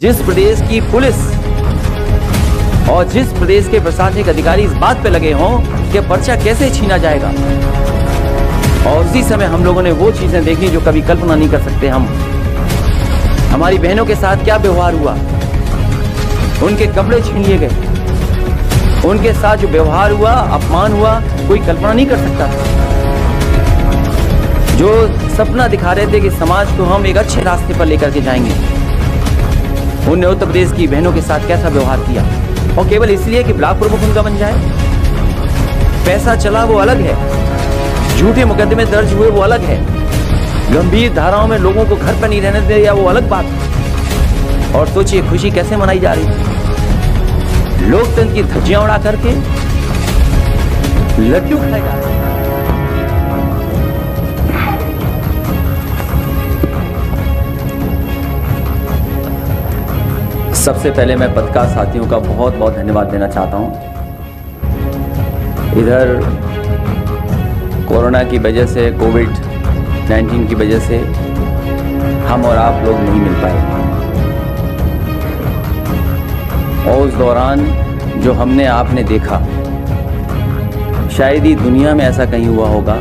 जिस प्रदेश की पुलिस और जिस प्रदेश के प्रशासनिक अधिकारी इस बात पे लगे हों कि पर्चा कैसे छीना जाएगा। और उसी समय हम लोगों ने वो चीज़ें देखी जो कभी कल्पना नहीं कर सकते हम। हमारी बहनों के साथ क्या व्यवहार हुआ? उनके कपड़े छीन लिए गए। उनके साथ जो व्यवहार हुआ, अपमान हुआ, कोई कल्पना नहीं कर सकता जो सपना दिखा रहे थे कि समाज को हम एक अच्छे रास्ते पर लेकर के जाएँगे। उनने उत्तर प्रदेश की बहनों के साथ कैसा व्यवहार किया? और केवल इसलिए कि ब्लॉक प्रमुख उनका बन जाए? पैसा चला, वो अलग है। झूठे मुकदमे दर्ज हुए, वो अलग है। गंभीर धाराओं में लोगों को घर पर नहीं रहने दे या वो अलग बात है। और सोचिए, खुशी कैसे मनाई जा रही है? लोकतंत्र की धज्जियाँ उड़ा करके लड्डू खाए जा रहे हैं। सबसे पहले मैं पत्रकार साथियों का बहुत बहुत धन्यवाद देना चाहता हूँ। इधर कोरोना की वजह से कोविड 19 की वजह से हम और आप लोग नहीं मिल पाए। और उस दौरान जो हमने, आपने देखा, शायद ही दुनिया में ऐसा कहीं हुआ होगा,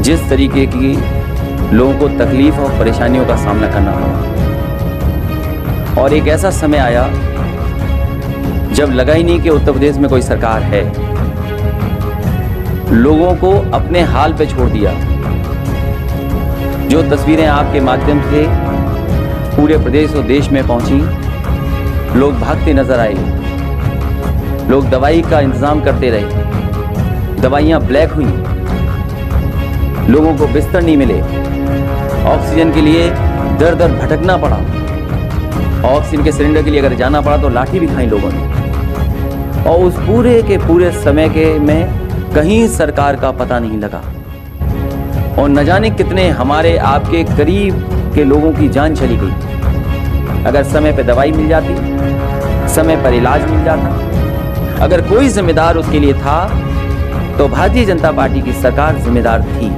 जिस तरीके की लोगों को तकलीफ़ और परेशानियों का सामना करना पड़ा। और एक ऐसा समय आया जब लगा ही नहीं कि उत्तर प्रदेश में कोई सरकार है। लोगों को अपने हाल पे छोड़ दिया। जो तस्वीरें आपके माध्यम से पूरे प्रदेश और देश में पहुँची, लोग भागते नज़र आए। लोग दवाई का इंतज़ाम करते रहे। दवाइयाँ ब्लैक हुई। लोगों को बिस्तर नहीं मिले। ऑक्सीजन के लिए दर दर भटकना पड़ा। ऑक्सीजन के सिलेंडर के लिए अगर जाना पड़ा तो लाठी भी खाई लोगों ने। और उस पूरे के पूरे समय के में कहीं सरकार का पता नहीं लगा। और न जाने कितने हमारे आपके करीब के लोगों की जान चली गई। अगर समय पर दवाई मिल जाती, समय पर इलाज मिल जाता, अगर कोई जिम्मेदार उसके लिए था तो भारतीय जनता पार्टी की सरकार जिम्मेदार थी।